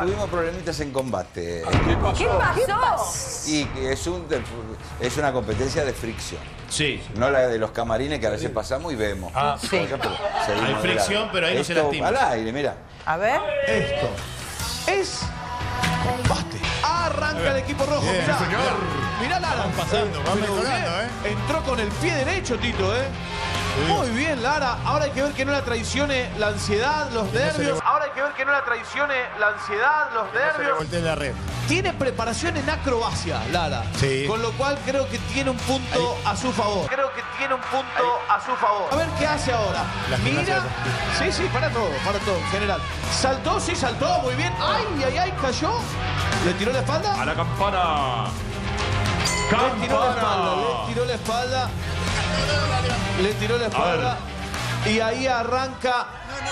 Tuvimos problemitas en combate. ¿Qué pasó? Y que es, un, es una competencia de fricción. Sí. No la de los camarines que a veces pasamos y vemos. Ah, sí. ejemplo, Hay fricción, pero ahí no se lastima. Al aire, mira. A ver. Esto es combate. Arranca el equipo rojo. Bien, mirá, señor. mirá, Lara. Pasando, van Pero mejorando. ¿eh? Entró con el pie derecho, Tito, ¿eh? Muy bien, Lara. Ahora hay que ver que no la traicione la ansiedad, los nervios. Ahora hay que ver que no la traicione la ansiedad, los Se le nervios. voltea la red. Tiene preparación en acrobacia, Lara. Sí. Con lo cual creo que tiene un punto a su favor. Creo que tiene un punto a su favor. A ver qué hace ahora. Mira. Sí, sí, para todo, para todo, en general. Saltó, sí, saltó, muy bien. Ay, ay, ay, cayó. ¿Le tiró la espalda? A la campana. Le tiró la espalda, le tiró la espalda. Le tiró la espalda. Y ahí arranca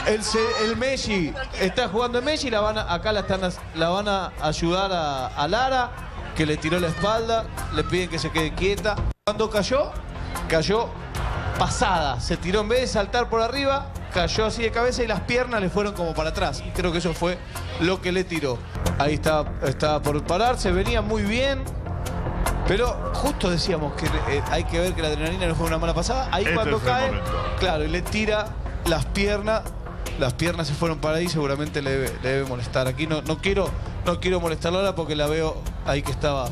el, el Messi. Está jugando el Messi. La van a- acá la, están, la van a ayudar a, a Lara, que le tiró la espalda. Le piden que se quede quieta. Cuando cayó, cayó pasada. Se tiró en vez de saltar por arriba, cayó así de cabeza y las piernas le fueron como para atrás. Creo que eso fue lo que le tiró. Ahí estaba, estaba por pararse, venía muy bien. Pero justo decíamos que eh, hay que ver que la adrenalina no fue una mala pasada. Ahí Este cuando cae, claro, y le tira las piernas. Las piernas se fueron para ahí, seguramente le debe, le debe molestar. Aquí no, no quiero no quiero molestarla ahora porque la veo ahí que estaba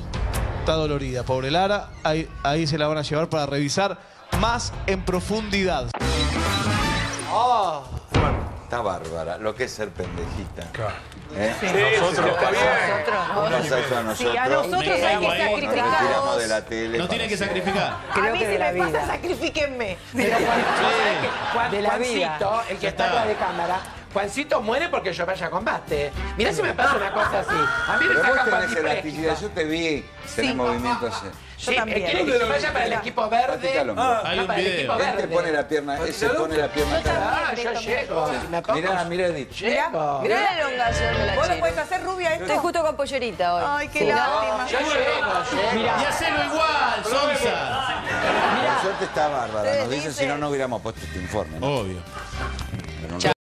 está dolorida. Pobre Lara, ahí, ahí se la van a llevar para revisar más en profundidad. Está bárbara. Lo que es ser pendejita. ¿Eh? Nosotros. Nos pasa eso a nosotros. Sí, a nosotros hay que sacrificarnos. de la tele. No tiene que sacrificar. a mí que si de la me pasa, vida. sacrifíquenme. Pero Juan- De la vida. Juancito, el que está. atrás de cámara, Juancito muere porque yo vaya a combate. Mirá si me pasa una cosa así. A mí me Pero vos sacan tenés elasticidad. Yo te vi tener movimientos. así. Yo Sí, también. quiere que yo vaya para el equipo verde. Practícalo. Ah, Hay un para el video. equipo Él te verde. pone la pierna, ese pone la pierna acá. Ah, yo llego. Mirá, mirá, llego. Mirá la elongación de la ¿Vos lo puedes hacer rubia Estoy esto? justo con pollerita hoy. Ay, qué lástima. Yo llego, llego. Y hacelo igual, Sonsa. Por suerte está bárbara. Nos Sí, dicen dice. si no, no hubiéramos puesto este informe. ¿no? Obvio.